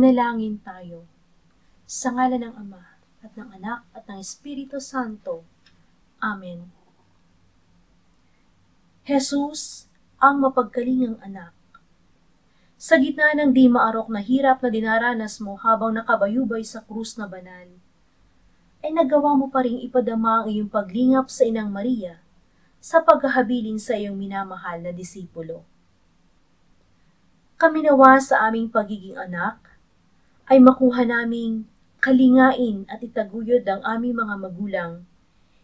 Manalangin tayo. Sa ngala ng Ama, at ng Anak, at ng Espiritu Santo. Amen. Jesus, ang mapagkalingang anak. Sa gitna ng di maarok na hirap na dinaranas mo habang nakabayubay sa krus na banal, ay nagawa mo pa rin ipadama ang iyong paglingap sa Inang Maria sa paghahabilin sa iyong minamahal na disipulo. Kami nawa sa aming pagiging anak ay makuha naming kalingain at itaguyod ang aming mga magulang,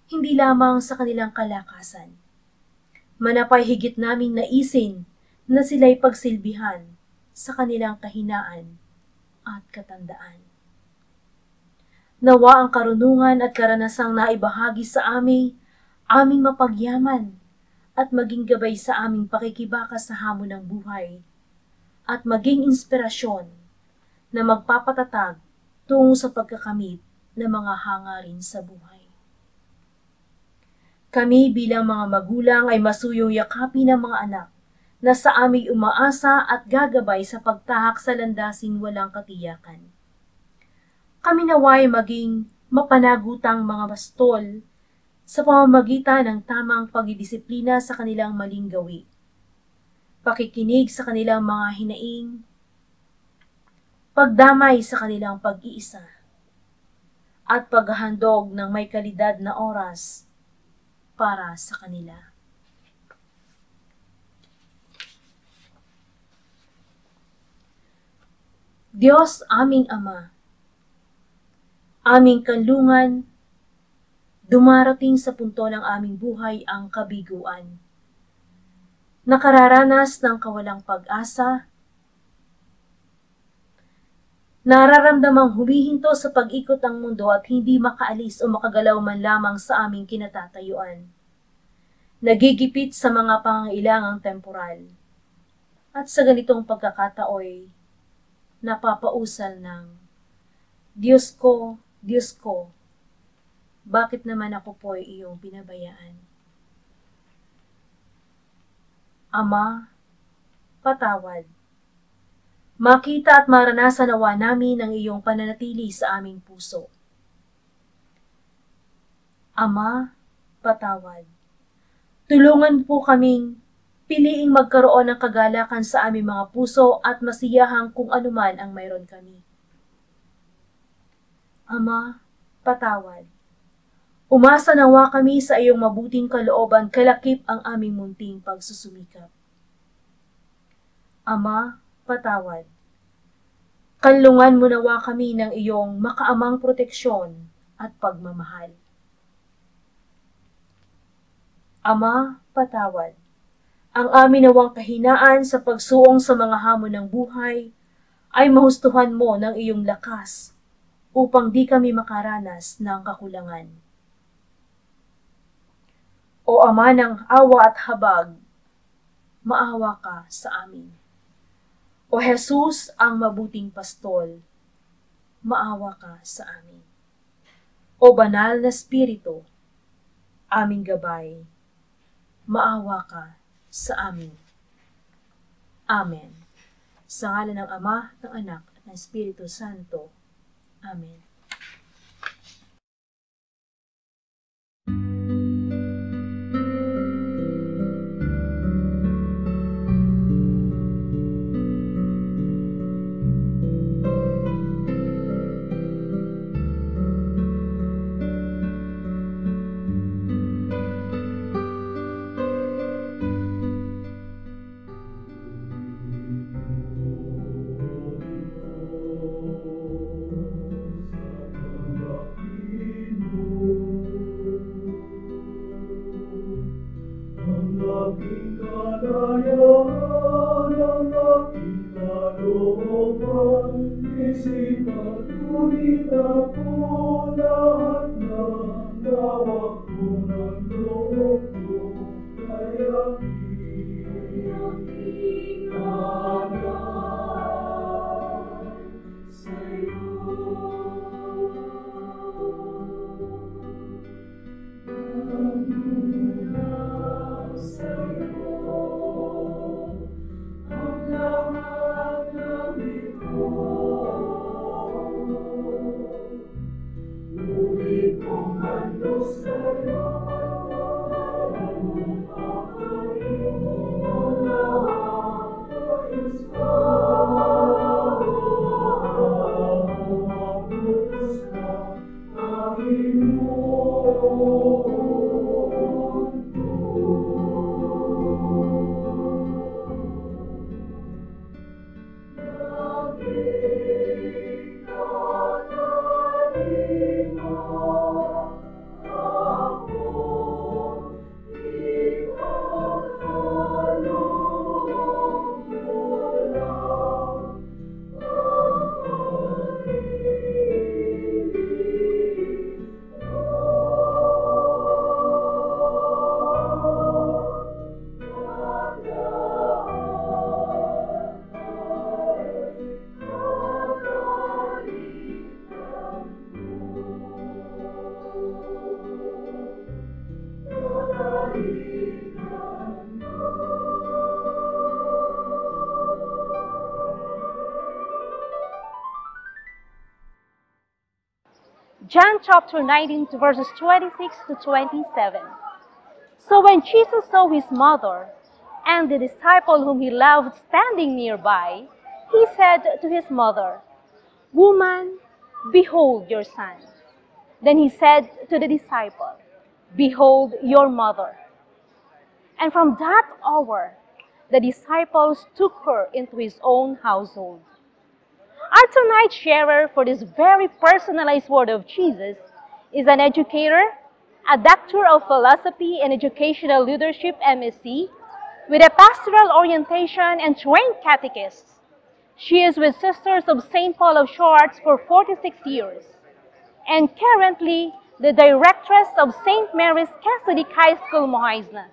hindi lamang sa kanilang kalakasan. Manapay higit naming naisin na sila'y pagsilbihan sa kanilang kahinaan at katandaan. Nawa ang karunungan at karanasang naibahagi sa amin, aming mapagyaman at maging gabay sa aming pakikibaka sa hamon ng buhay at maging inspirasyon na magpapatatag tungo sa pagkakamit ng mga hangarin sa buhay. Kami bilang mga magulang ay masuyong yakapin ng mga anak na sa aming umaasa at gagabay sa pagtahak sa landasing walang katiyakan. Kami naway maging mapanagutang mga bastol sa pamamagitan ng tamang pagdidisiplina sa kanilang maling gawi. Pakikinig sa kanilang mga hinaing pagdamay sa kanilang pag-iisa, at paghahandog ng may kalidad na oras para sa kanila. Diyos aming Ama, aming kanlungan, dumarating sa punto ng aming buhay ang kabiguan. Nakararanas ng kawalang pag-asa, Nararamdamang humihinto sa pag-ikot ang mundo at hindi makaalis o makagalaw man lamang sa aming kinatatayuan. Nagigipit sa mga pangailangang temporal. At sa ganitong pagkakataoy, napapausal ng, Diyos ko, Diyos ko, bakit naman ako po ay iyong pinabayaan? Ama, patawad Makita at maranasan nawa namin ang iyong pananatili sa aming puso. Ama, patawad. Tulungan po kaming piliing magkaroon ng kagalakan sa aming mga puso at masiyahang kung anuman ang mayroon kami. Ama, patawad. Umasa nawa kami sa iyong mabuting kalooban kalakip ang aming munting pagsusumikap. Ama, patawad. Kanlungan mo nawa kami ng iyong makaamang proteksyon at pagmamahal. Ama, patawad. Ang amin nawang kahinaan sa pagsuong sa mga hamon ng buhay ay mahustuhan mo ng iyong lakas upang di kami makaranas ng kakulangan. O Ama ng awa at habag, maawa ka sa amin. O Jesus ang mabuting pastol, maawa ka sa amin. O banal na Espiritu, aming gabay, maawa ka sa amin. Amen. Sa ngala ng Ama, ng Anak, at ng Espiritu Santo. Amen. chapter 19 verses 26 to 27. So when Jesus saw his mother and the disciple whom he loved standing nearby, he said to his mother, Woman, behold your son. Then he said to the disciple, Behold your mother. And from that hour, the disciples took her into his own household. Our tonight sharer for this very personalized word of Jesus is an educator, a doctor of philosophy and educational leadership MSc, with a pastoral orientation and trained catechist. She is with Sisters of St. Paul of Chartres for 46 years and currently the directress of St. Mary's Catholic High School, Muhaisnah.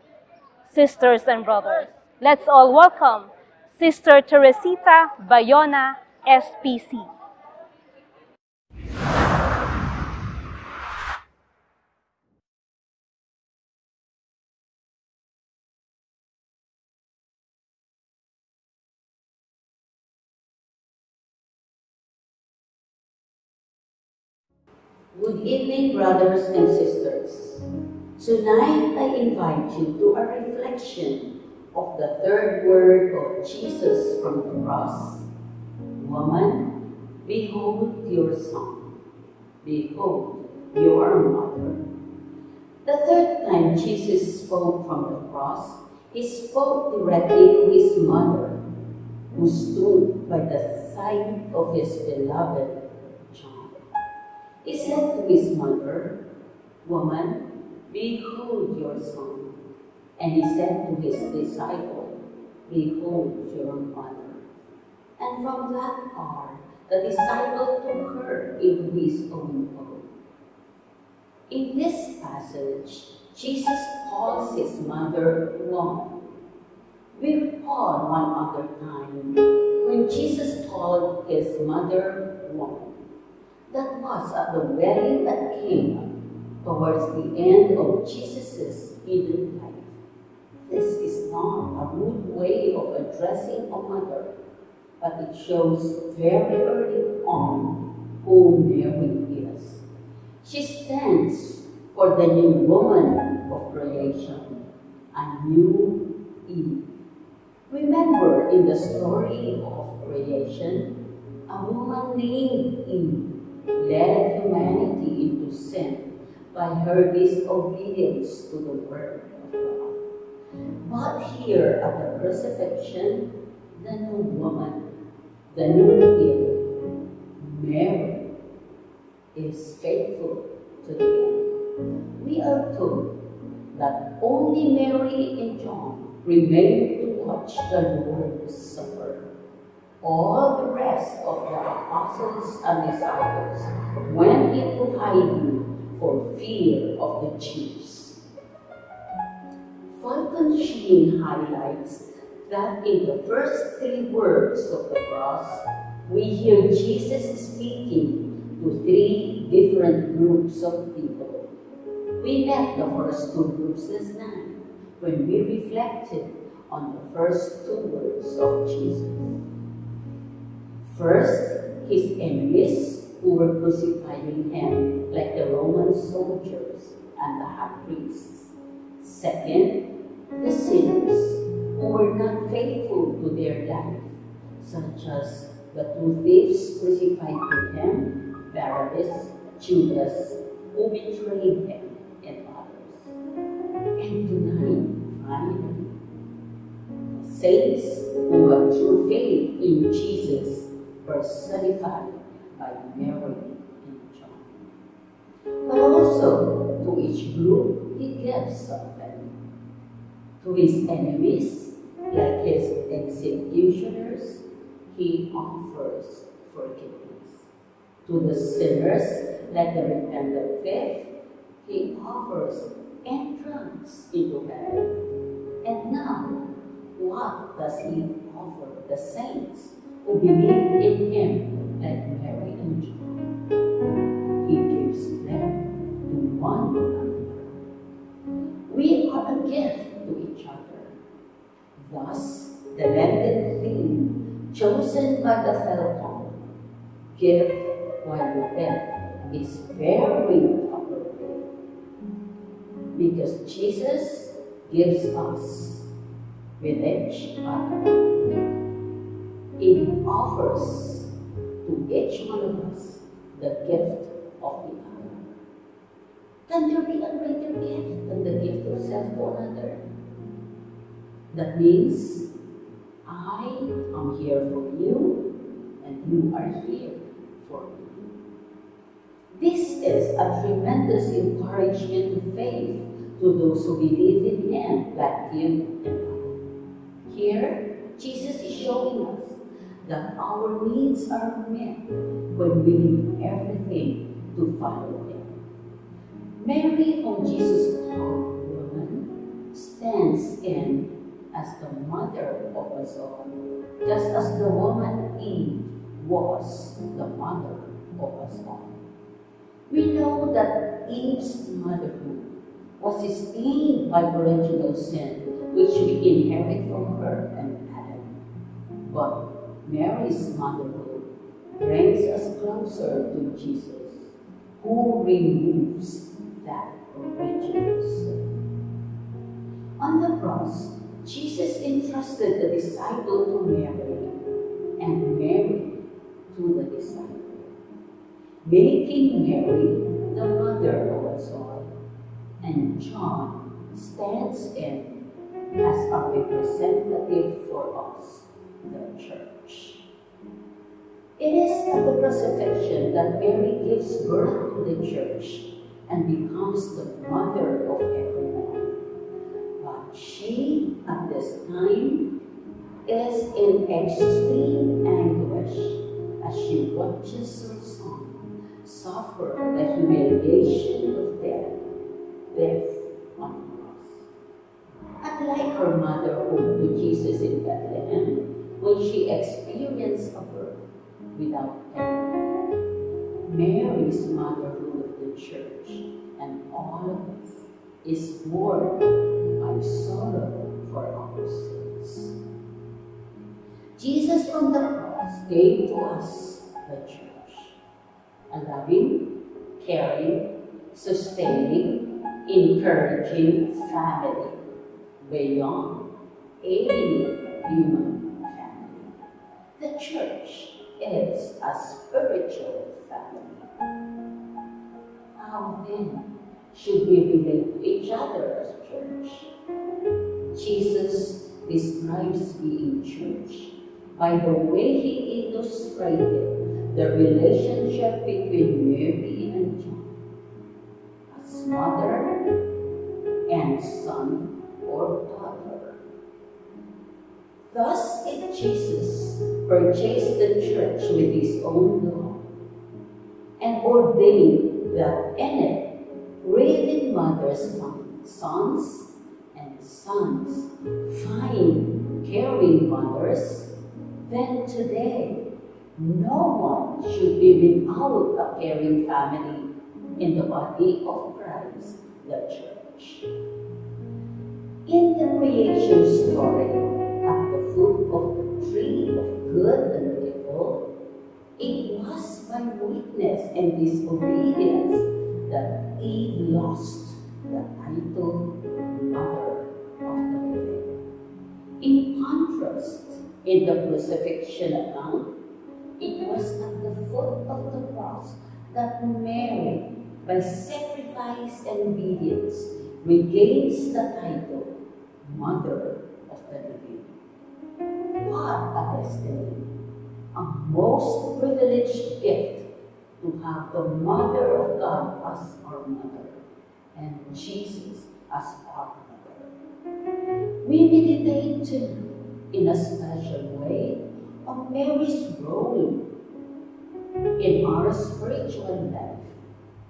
Sisters and brothers, let's all welcome Sister Teresita Bayona, SPC. Good evening, brothers and sisters. Tonight, I invite you to a reflection of the third word of Jesus from the cross. Woman, behold your son. Behold your mother. The third time Jesus spoke from the cross, he spoke directly to his mother, who stood by the side of his beloved he said to his mother, Woman, behold your son. And he said to his disciple, Behold your mother. And from that hour, the disciple took her into his own home. In this passage, Jesus calls his mother woman. We recall one other time when Jesus called his mother woman that was at the wedding at Cana towards the end of Jesus' hidden life. This is not a rude way of addressing a mother, but it shows very early on who Mary is. She stands for the new woman of creation, a new Eve. Remember in the story of creation, a woman named Eve led humanity into sin by her disobedience to the word of God. But here at the crucifixion, the new woman, the new Mary, is faithful to the end. We are told that only Mary and John remained to watch the Lord suffer all the rest of the apostles and disciples went into hiding for fear of the Jews. Fulton Sheen highlights that in the first three words of the cross, we hear Jesus speaking to three different groups of people. We met the first two groups last night when we reflected on the first two words of Jesus. First, his enemies who were crucifying him, like the Roman soldiers and the high priests. Second, the sinners who were not faithful to their life, such as the two thieves crucified with him, Barabbas, Judas, who betrayed him, and others. And tonight, finally, saints who have true faith in Jesus personified by Mary and John. But also, to each group, he gives something. To his enemies, like his executioners, he offers forgiveness. To the sinners, like the repentant thief, he offers entrance into heaven. And now, what does he offer the saints? Who believe in him Mary and John. He gives them to one another. We are a gift to each other. Thus, the Lenten theme chosen by the FILCOM, give while you live, is very appropriate because Jesus gives us with each other. It offers to each one of us the gift of the other. Can there be a greater gift than the gift of self to another? That means I am here for you and you are here for me. This is a tremendous encouragement to faith to those who believe in Him, like you and. Here, Jesus is showing us that our needs are met when we leave everything to follow Him. Mary, whom Jesus woman, stands in as the mother of us all, just as the woman Eve was the mother of us all. We know that Eve's motherhood was stained by original sin, which we inherit from her and Adam. But Mary's motherhood brings us closer to Jesus, who removes that original sin. On the cross, Jesus entrusted the disciple to Mary and Mary to the disciple, making Mary the mother of us all. And John stands in as a representative for us, the church. It is at the crucifixion that Mary gives birth to the church and becomes the mother of everyone. But she, at this time, is in extreme anguish as she watches her son suffer the humiliation of death, death on the cross. Unlike her motherhood to Jesus in Bethlehem, when she experienced a without any Mary's motherhood of the church and all of us is born by sorrow for our sins. Jesus from the cross gave to us the church, a loving, caring, sustaining, encouraging family beyond any human family. The church is a spiritual family. How then should we relate to each other as church? Jesus describes being church by the way he illustrated the relationship between Mary and John as mother and son or daughter. Thus, if Jesus purchased the church with his own blood and ordained that in it grieving mothers find sons and sons find caring mothers, then today no one should be without a caring family in the body of Christ, the church. In the creation story, at the foot of the good and evil, it was by weakness and disobedience that Eve lost the title Mother of the Living. In contrast, in the crucifixion account, it was at the foot of the cross that Mary, by sacrifice and obedience, regains the title Mother of the Living. What a destiny! A most privileged gift to have the Mother of God as our mother and Jesus as our mother. We meditate in a special way on Mary's role in our spiritual life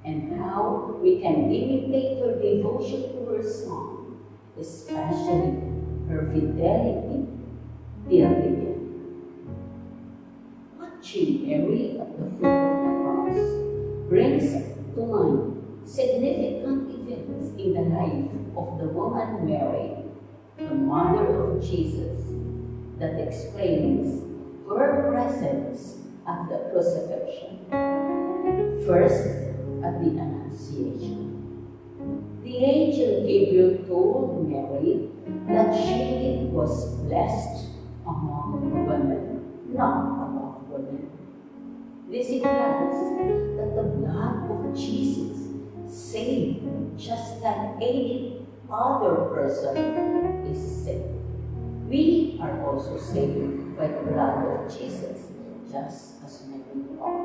and how we can imitate her devotion to her son, especially her fidelity the end. Watching Mary at the foot of the cross brings to mind significant events in the life of the woman Mary, the mother of Jesus, that explains her presence at the crucifixion. First, at the Annunciation. The angel Gabriel told Mary that she was blessed among women, not among women. This implies that the blood of Jesus saved just like any other person is saved. We are also saved by the blood of Jesus, just as many of.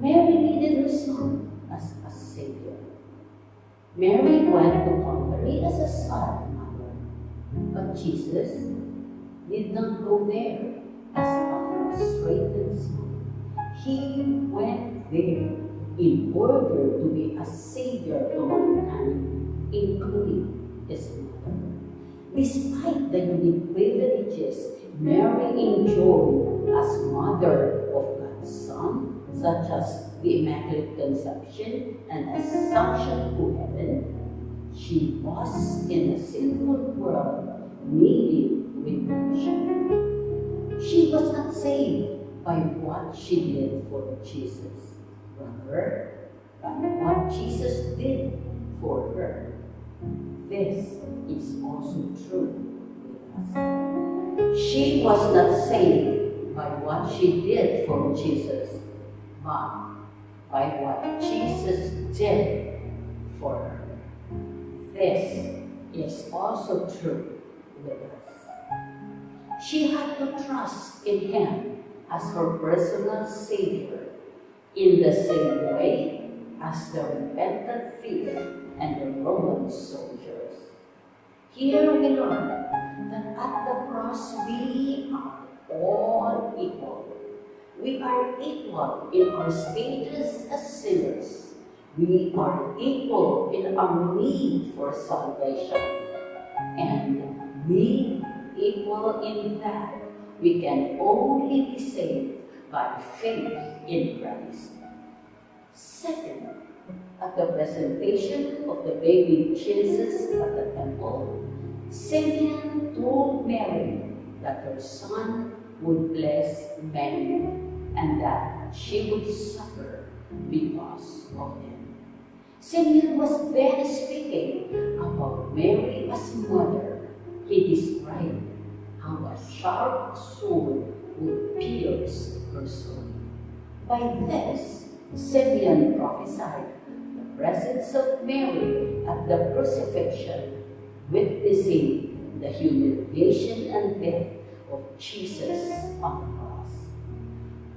Mary needed her son as a savior. Mary went to Calvary as a son but Jesus did not go there as a frustrated son. He went there in order to be a savior to mankind, including his mother. Despite the unique privileges Mary enjoyed as mother of God's Son, such as the Immaculate Conception and Assumption to heaven, she was in a sinful world needing redemption. She was not saved by what she did for Jesus, rather by what Jesus did for her. This is also true with us. She was not saved by what she did for Jesus, but by what Jesus did for her. This is also true with us. She had to trust in Him as her personal Savior in the same way as the repentant thief and the Roman soldiers. Here we learn that at the cross we are all equal. We are equal in our status as sinners. We are equal in our need for salvation. And we equal in that we can only be saved by faith in Christ. Second, at the presentation of the baby Jesus at the temple, Simeon told Mary that her son would bless many and that she would suffer because of him. Simeon was then speaking about Mary as mother. He described how a sharp sword would pierce her soul. By this, Simeon prophesied the presence of Mary at the crucifixion, witnessing the humiliation and death of Jesus on the cross.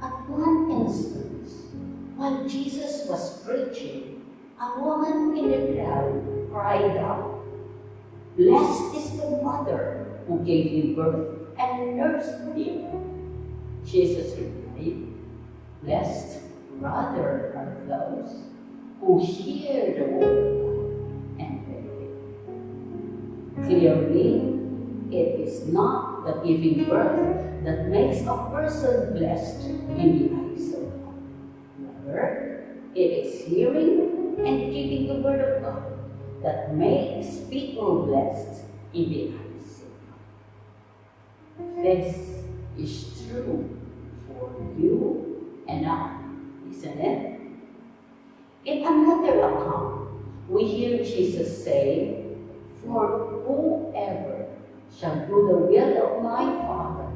At one instance, while Jesus was preaching, a woman in the crowd cried out, Blessed is the mother who gave him birth and nursed him. Jesus replied, Blessed rather are those who hear the word and obey it. Clearly, it is not the giving birth that makes a person blessed in the eyes of God. Rather, it is hearing and keeping the word of God that makes people blessed in the eyes. This is true for you and I, isn't it? In another account, we hear Jesus say, For whoever shall do the will of my Father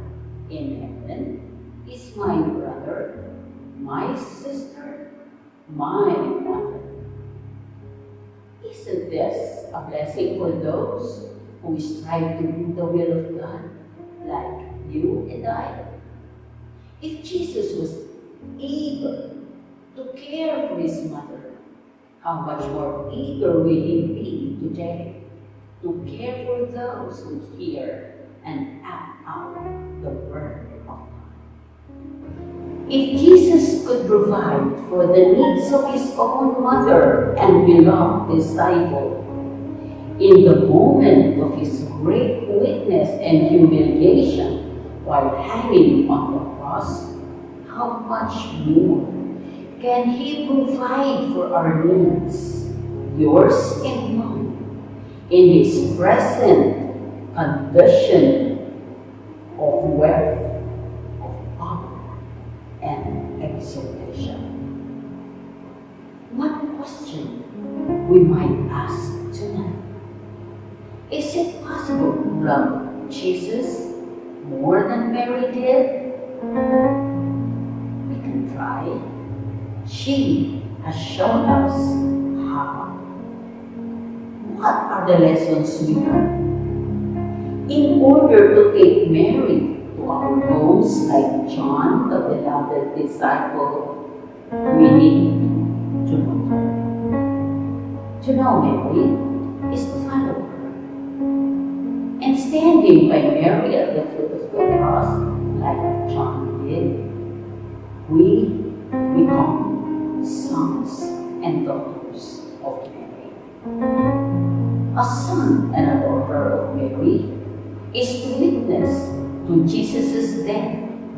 in heaven is my brother, my sister, my mother. Isn't this a blessing for those who strive to do the will of God, like you and I? If Jesus was eager to care for his mother, how much more eager will he be today to care for those who hear and act out the word? If Jesus could provide for the needs of his own mother and beloved disciple, in the moment of his great weakness and humiliation while hanging on the cross, how much more can he provide for our needs, yours and mine, in his present condition of wealth, and exaltation? question we might ask tonight. Is it possible to love Jesus more than Mary did? We can try. She has shown us how. What are the lessons we learn? In order to take Mary homes like John, the beloved disciple, we need to know. To know Mary is to follow her. And standing by Mary at the foot of the cross, like John did, we become sons and daughters of Mary. A son and a daughter of Mary is to witness to Jesus' death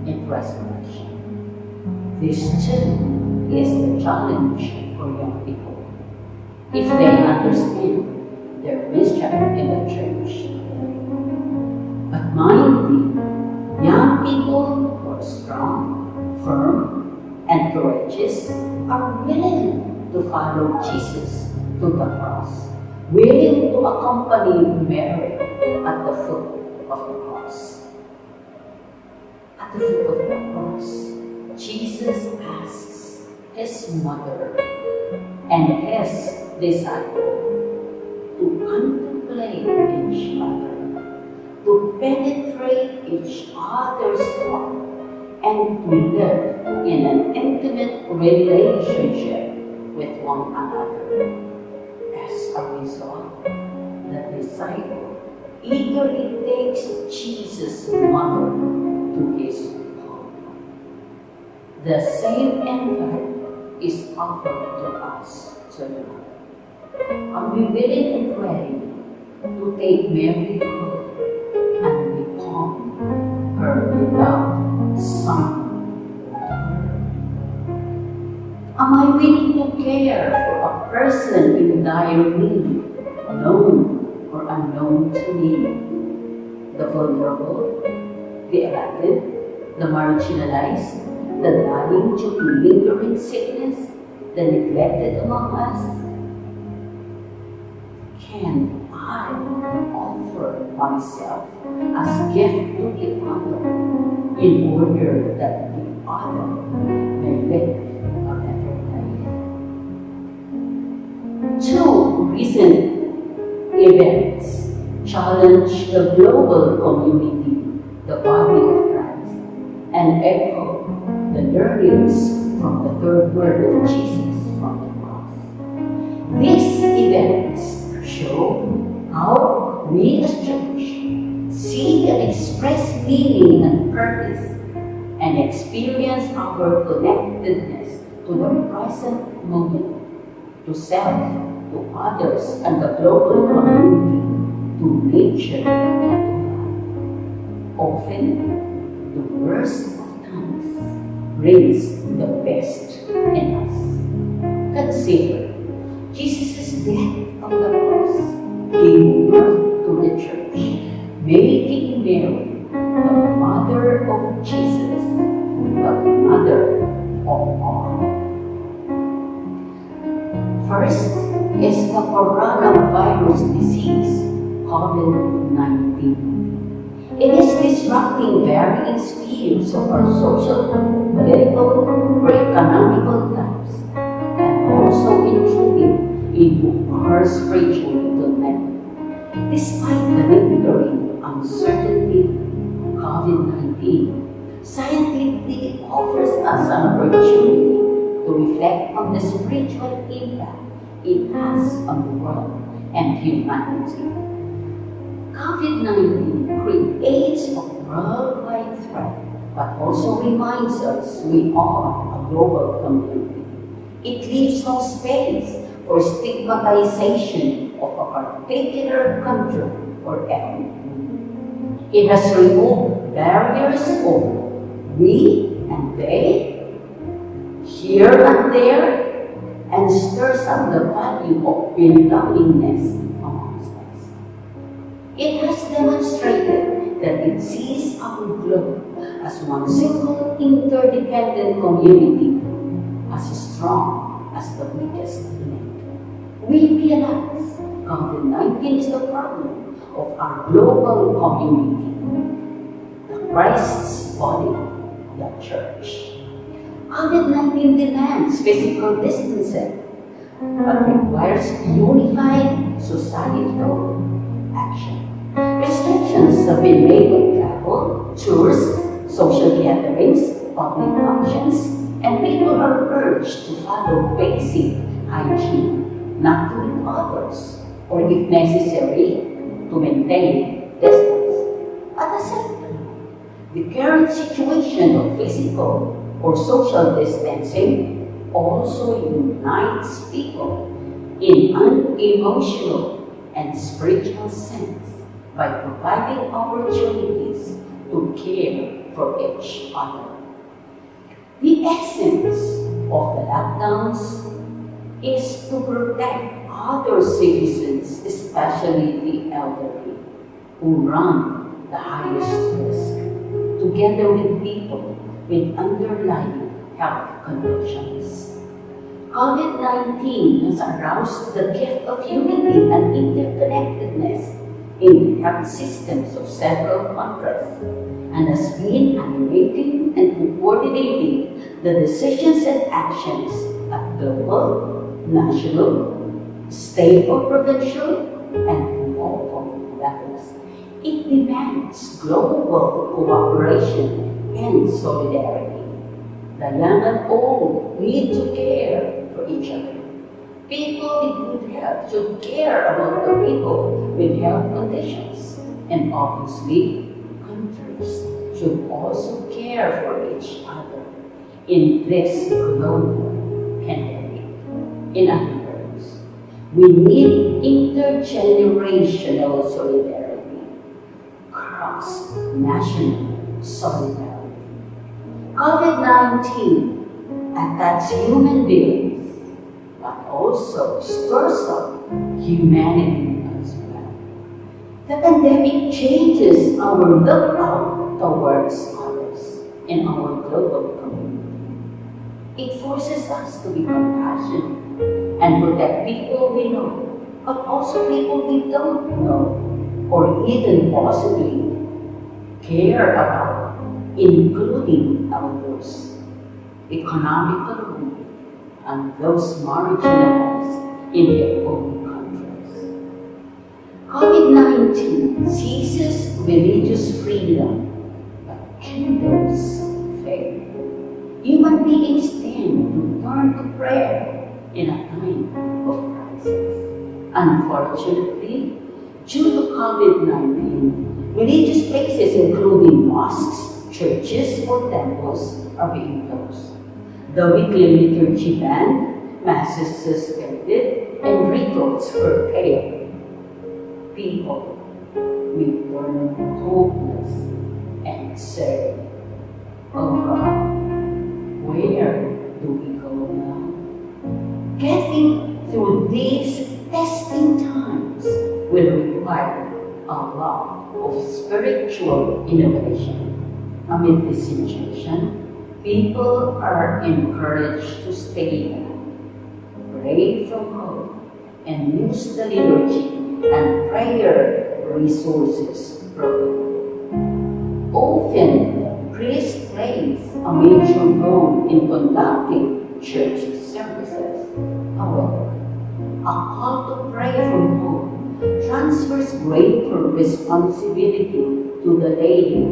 and resurrection. This too is the challenge for young people if they uh-huh. understand their mission in the church. But mind you, young people who are strong, firm, and courageous are willing to follow Jesus to the cross, willing to accompany Mary at the foot of the cross. At the foot of the cross, Jesus asks his mother and his disciple to contemplate each other, to penetrate each other's heart, and to live in an intimate relationship with one another. As a result, the disciple eagerly takes Jesus' mother The same invite is offered to us tonight. Are we willing and ready to take Mary home and become her beloved son? Am I willing to care for a person in dire need, known or unknown to me? The vulnerable, the elected, the marginalized, the dying due to lingering sickness, the neglected among us? Can I offer myself as a gift to the other in order that the other may live a better life? Two recent events challenge the global community, the body of Christ, and echo the learnings from the third word of Jesus from the cross. These events show how we as church see and express meaning and purpose and experience our connectedness to the present moment, to self, to others, and the global community, to nature. Often, the worst of times brings the best in us. Consider Jesus' death on the cross gave birth to the church, making Mary the mother of Jesus, the mother of all. First is the coronavirus disease, COVID-19. It is disrupting various spheres of our social, political, or economical lives, and also intruding into our spiritual domain. Despite the lingering uncertainty of COVID-19, scientifically offers us an opportunity to reflect on the spiritual impact it has on the world and humanity. COVID-19 creates a worldwide threat, but also reminds us we are a global community. It leaves no space for stigmatization of a particular country or ethnic group. It has removed barriers of we and they, here and there, and stirs up the value of belongingness. It has demonstrated that it sees our globe as one single interdependent community, as strong as the weakest link. We realize COVID-19 is the problem of our global community, the Christ's body, the church. COVID-19 demands physical distancing, but requires unified societal action. Restrictions have been made on travel, tours, social gatherings, public functions, and people are urged to follow basic hygiene, not to meet others, or if necessary, to maintain distance. At the same time, the current situation of physical or social distancing also unites people in an emotional and spiritual sense by providing opportunities to care for each other. The essence of the lockdowns is to protect other citizens, especially the elderly, who run the highest risk, together with people with underlying health conditions. COVID-19 has aroused the gift of unity and interconnectedness in systems of several countries and has been animating and coordinating the decisions and actions at global, national, state or provincial, and local levels. It demands global cooperation and solidarity. The young and old need to care for each other. People with good health should care about the people with health conditions. And obviously, countries should also care for each other in this global pandemic. In other words, we need intergenerational solidarity, cross-national solidarity. COVID-19 attacks human beings, also stirs up humanity as well. The pandemic changes our look towards others in our global community. It forces us to be compassionate and protect people we know, but also people we don't know, or even possibly care about including elders, economically weak, and those marginalized in their own countries. COVID-19 seizes religious freedom, but kindles faith. Human beings tend to turn to prayer in a time of crisis. Unfortunately, due to COVID-19, religious places including mosques, churches or temples are being closed. The weekly liturgy banned, masses suspended, and rituals curtailed. People will turn hopeless and say, Oh God, where do we go now? Getting through these testing times will require a lot of spiritual innovation. Amid this situation, people are encouraged to stay pray from home, and use the liturgy and prayer resources properly. Often, priests priest plays a major role in conducting church services. However, a call to pray from home transfers greater responsibility to the laity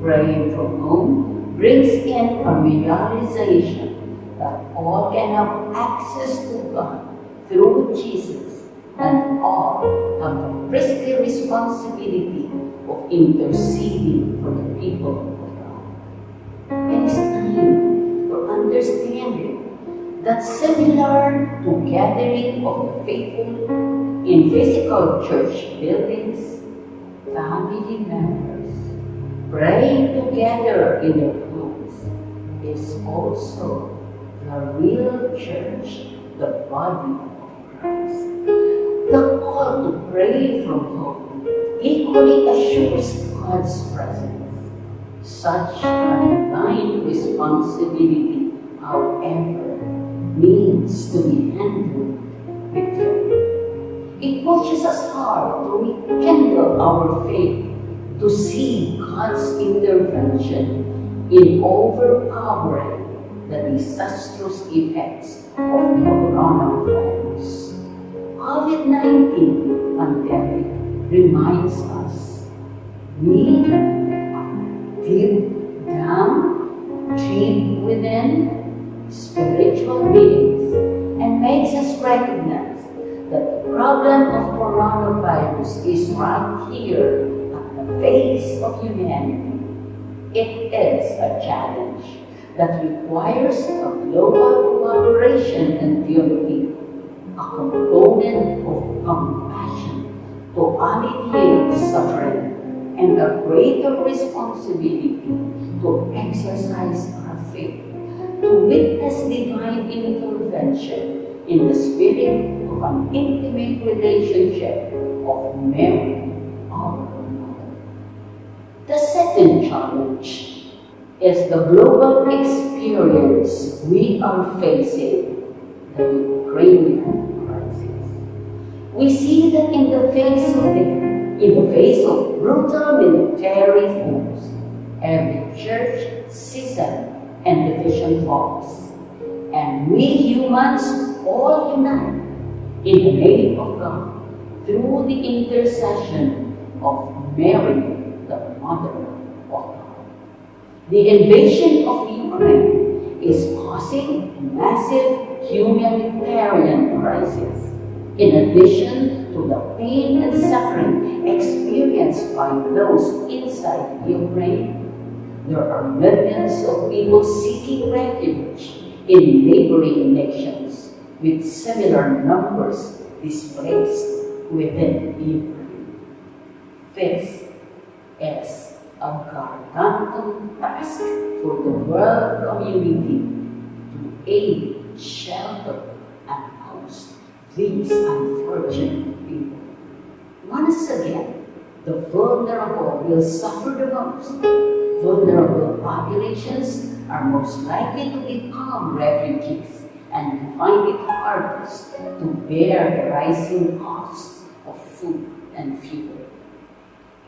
praying from home brings in a realization that all can have access to God through Jesus and all have the priestly responsibility of interceding for the people of God. It is time for understanding that similar to gathering of the faithful in physical church buildings, family members praying together in homes is also the real church, the body of Christ. The call to pray from home equally assures God's presence. Such a divine responsibility, however, needs to be handled with faith. It pushes us hard to rekindle our faith, to see God's intervention in overpowering the disastrous effects of coronavirus. COVID-19 pandemic reminds us we are deep down, deep within spiritual beings and makes us recognize that the problem of coronavirus is right here at the face of humanity. It is a challenge that requires a global cooperation and unity, a component of compassion to alleviate suffering, and a greater responsibility to exercise our faith, to witness divine intervention in the spirit of an intimate relationship of memory, Mother. Second challenge is the global experience we are facing, the Ukrainian crisis. We see that in the face of the, in the face of brutal military force, every church, schism, and division falls. And we humans all unite in the name of God through the intercession of Mary, the Mother. The invasion of Ukraine is causing massive humanitarian crisis. In addition to the pain and suffering experienced by those inside Ukraine, there are millions of people seeking refuge in neighboring nations with similar numbers displaced within Ukraine. This is a gargantuan task for the world community to aid, shelter, and host these unfortunate people. Once again, the vulnerable will suffer the most. Vulnerable populations are most likely to become refugees and find it hardest to bear the rising costs of food and fuel.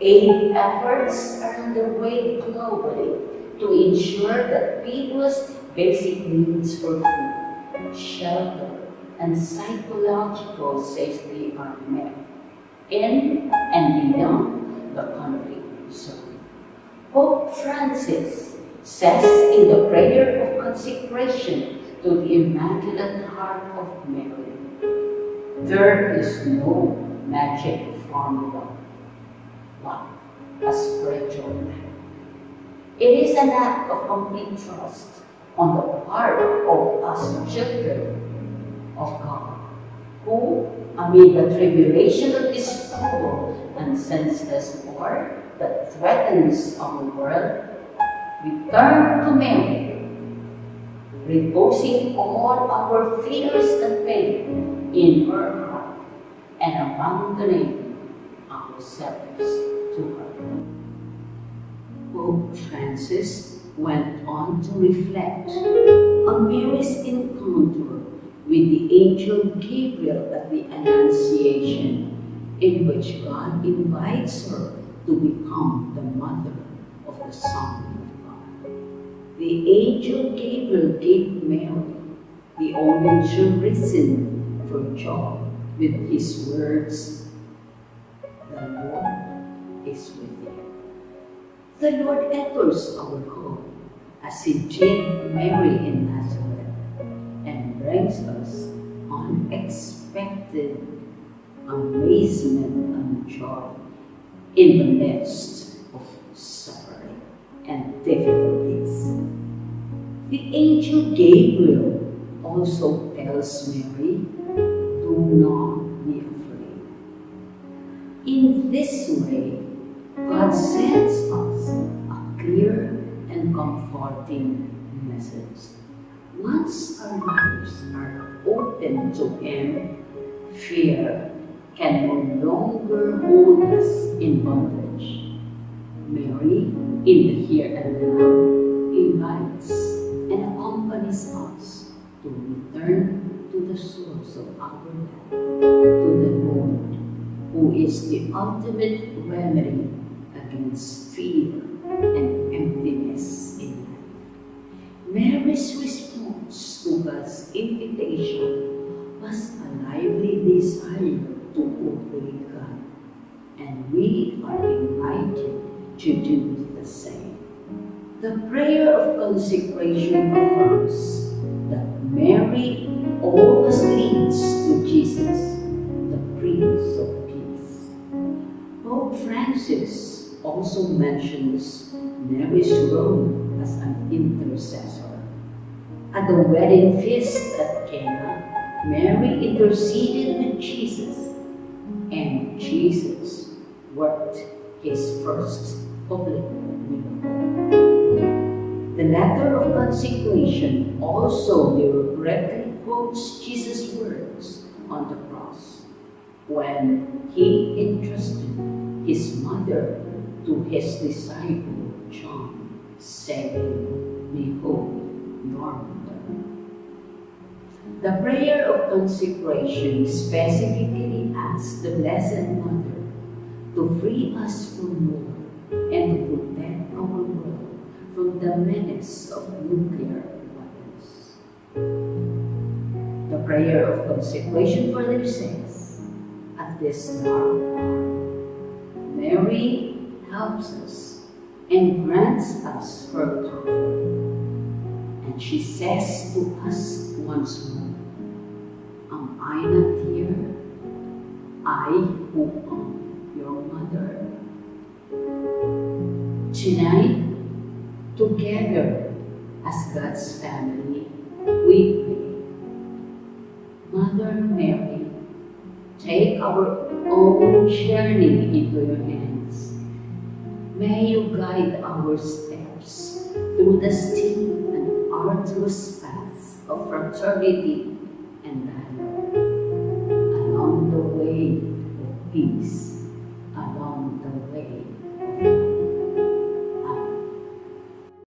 Aid efforts are underway globally to ensure that people's basic needs for food, shelter, and psychological safety are met in and beyond the conflict zone. Pope Francis says in the prayer of consecration to the Immaculate Heart of Mary, there is no magic formula but a spiritual man. It is an act of complete trust on the part of us children of God, who, amid the tribulation of this cruel and senseless war that threatens our world, we turn to Mary, reposing all our fears and pain in her heart and abandoning ourselves to her. Pope Francis went on to reflect on Mary's encounter with the angel Gabriel at the Annunciation, in which God invites her to become the mother of the Son of God. The angel Gabriel gave Mary the only reason for joy with his words the Lord is with you. The Lord echoes our call as He did Mary in Nazareth and brings us unexpected amazement and joy in the midst of suffering and difficulties. The angel Gabriel also tells Mary, do not in this way, God sends us a clear and comforting message. Once our lives are open to Him, fear can no longer hold us in bondage. Mary, in the here and now, invites and accompanies us to return to the source of our life, to the Lord, who is the ultimate remedy against fear and emptiness in life. Mary's response to God's invitation was a lively desire to obey God, and we are invited to do the same. The prayer of consecration affirms that Mary always leads also mentions Mary's role as an intercessor. At the wedding feast at Cana, Mary interceded with Jesus, and Jesus worked his first public miracle. The letter of consecration also directly quotes Jesus' words on the cross when he entrusted to his disciple John, saying, Behold your mother. The prayer of consecration specifically asks the Blessed Mother to free us from war and to protect our world from the menace of nuclear weapons. The prayer of consecration further says, at this hour, Mary helps us and grants us comfort. And she says to us once more, Am I not here? I who am your mother. Tonight, together as God's family, we pray. Mother Mary, take our own journey into your hands. May you guide our steps through the steep and arduous paths of fraternity and dialogue, along the way of peace, along the way of